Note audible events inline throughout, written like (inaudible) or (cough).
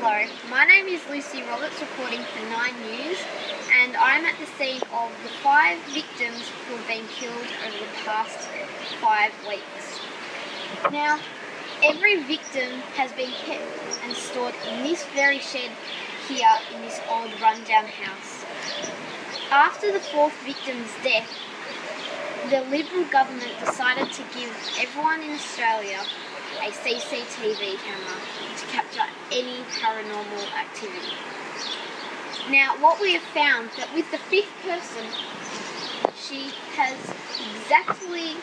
Hello, my name is Lucy Roberts reporting for Nine News and I'm at the scene of the five victims who have been killed over the past five weeks. Now, every victim has been kept and stored in this very shed here in this old rundown house. After the fourth victim's death, the Liberal government decided to give everyone in Australia a CCTV camera to capture any paranormal activity. Now, what we have found that with the fifth person, she has exactly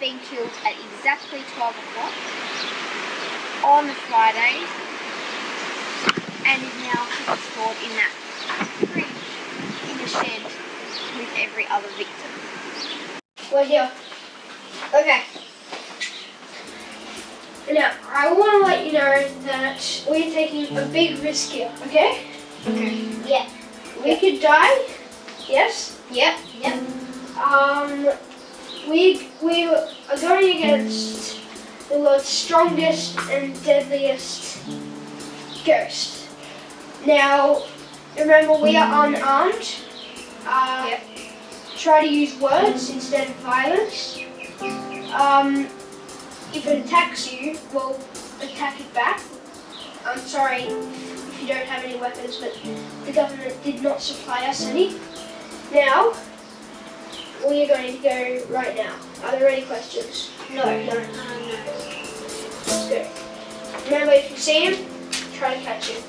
been killed at exactly 12 o'clock on the Friday and is now stored in that fridge in shed with every other victim. We're here. Okay. Now, I want to let you know that we're taking a big risk here, okay? Okay. Yeah. We could die, yes? Yep, yep. Um, we, we are going against the world's strongest and deadliest ghost. Now, remember, we are unarmed. Uh, Yep. Try to use words instead of violence. Um, if it attacks you, we'll attack it back. I'm sorry if you don't have any weapons, but the government did not supply us any. Now, we are going to go right now. Are there any questions? No, no. Let's go. Remember, if you see him, try to catch him.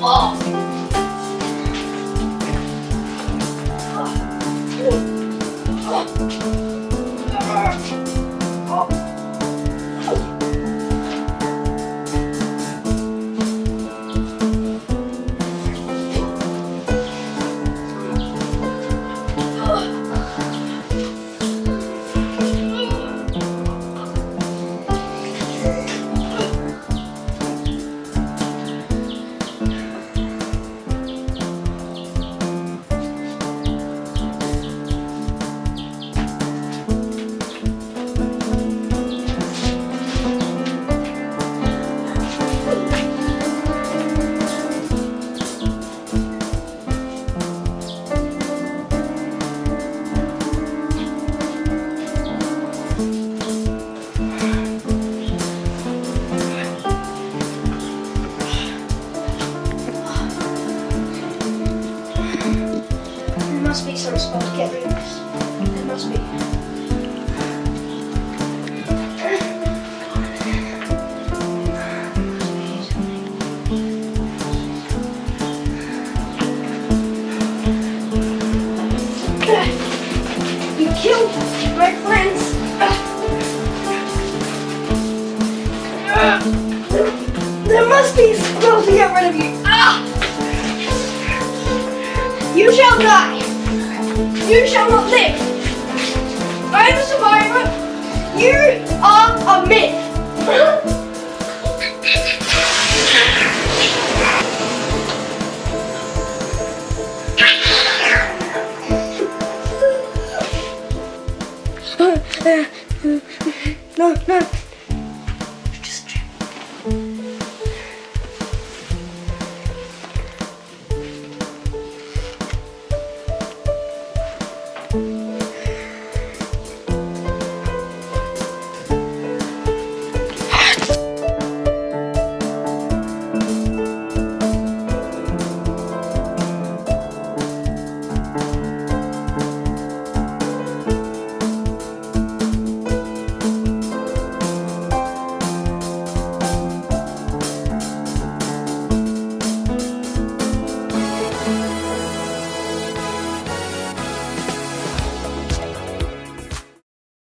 There Must be. You killed my friends. There must be a spell to get rid of you. Ah! You shall die. You shall not live. I am a survivor. You are a myth. (laughs) no, no.